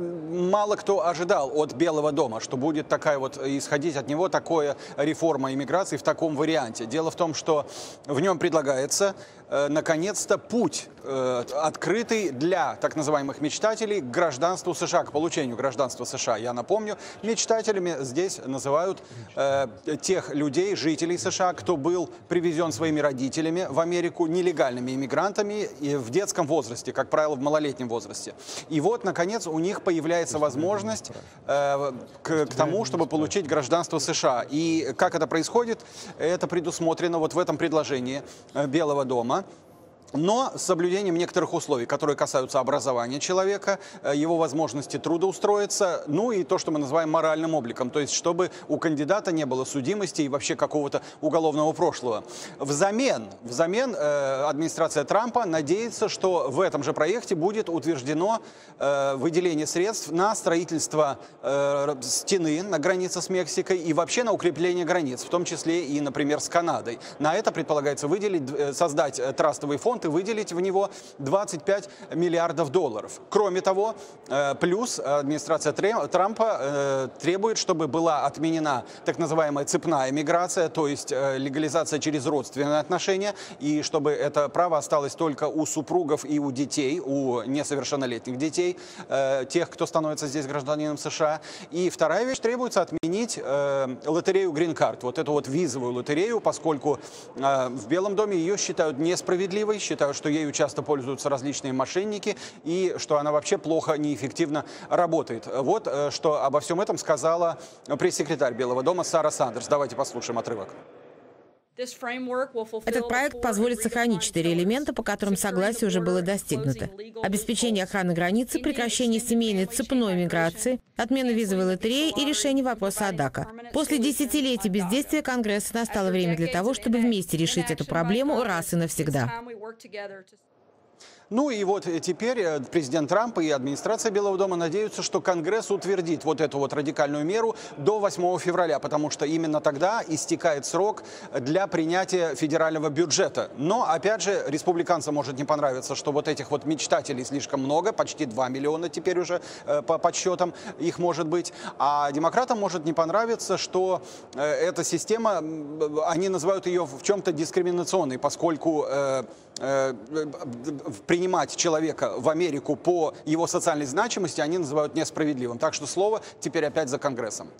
Мало кто ожидал от Белого дома, что будет такая вот исходить от него такое реформа иммиграции в таком варианте. Дело в том, что в нем предлагается э, наконец-то путь э, открытый для так называемых мечтателей к гражданству США, к получению гражданства США. Я напомню, мечтателями здесь называют э, тех людей, жителей США, кто был привезен своими родителями в Америку нелегальными иммигрантами в детском возрасте, как правило, в малолетнем возрасте. И вот, наконец, у них появляется возможность э, к, к тому, чтобы получить гражданство США. И как это происходит, это предусмотрено вот в этом предложении э, Белого дома но с соблюдением некоторых условий, которые касаются образования человека, э, его возможности трудоустроиться, ну и то, что мы называем моральным обликом, то есть чтобы у кандидата не было судимости и вообще какого-то уголовного прошлого. Взамен, взамен э, администрация Трампа надеется, что в этом же проекте будет утверждено э, выделение средств на строительство э, стены на границе с Мексикой и вообще на укрепление границ, в том числе и, например, с Канадой. На это предполагается выделить, э, создать э, трастовый фонд и выделить в него 25 миллиардов долларов. Кроме того, э, плюс администрация Трампа э, требует, чтобы была отменена так называемая цепная миграция, то есть э, легализация через родственные отношения, и чтобы это право осталось только у супругов и у детей, у несовершеннолетних детей, тех, кто становится здесь гражданином США. И вторая вещь, требуется отменить лотерею Card, вот эту вот визовую лотерею, поскольку в Белом доме ее считают несправедливой, считаю, что ею часто пользуются различные мошенники и что она вообще плохо, неэффективно работает. Вот э, что обо всем этом сказала пресс-секретарь Белого дома Сара Сандерс. Давайте послушаем отрывок. Этот проект позволит сохранить четыре элемента, по которым согласие уже было достигнуто. Обеспечение охраны границы, прекращение семейной цепной миграции, отмена визовой лотереи и решение вопроса о ДАКА. После десятилетий бездействия Конгресса настало время для того, чтобы вместе решить эту проблему раз и навсегда. Ну и вот теперь э, президент Трамп и администрация Белого дома надеются, что Конгресс утвердит вот эту вот радикальную меру до 8 февраля, потому что именно тогда истекает срок для принятия федерального бюджета. Но, опять же, республиканцам может не понравиться, что вот этих вот мечтателей слишком много, почти 2 миллиона теперь уже э, по подсчетам их может быть. А демократам может не понравиться, что э, эта система, они называют ее в чем-то дискриминационной, поскольку принимать человека в Америку по его социальной значимости они называют несправедливым. Так что слово теперь опять за Конгрессом.